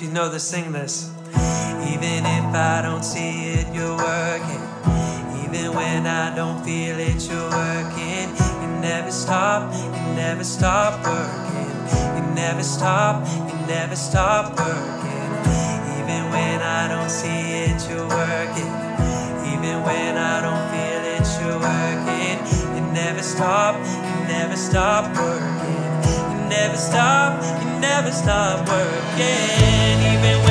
If you know this, sing this. Even if I don't see it, you're working. Even when I don't feel it, you're working. You never stop, you never stop working. You never stop, you never stop working. Even when I don't see it, you're working. Even when I don't feel it, you're working. You never stop, you never stop working. You never stop, you never stop working, even when